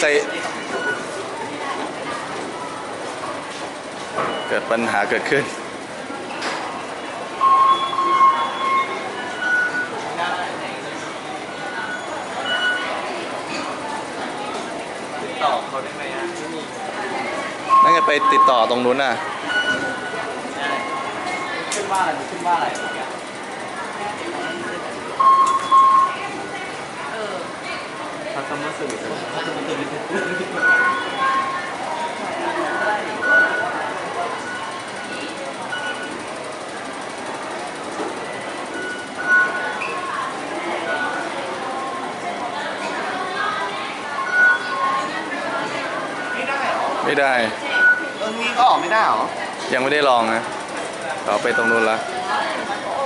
ใส่เกิดปัญหาเกิดขึ้น ต่อเขาได้ไหมอะไม่มีนั่นไงไปติดต่อตรงนู้นน่ะใช่ขึ้นว่าอะไรขึ้นว่าอะไร เมื่อกี้คัสตอมเมอร์เซอร์วิสคัสตอมเมอร์เซอร์วิสไม่ได้เหรอไม่ได้เอองี้ก็ออกไม่ได้เหรอ ยังไม่ได้ลองนะขอไปตรงนู้นละเ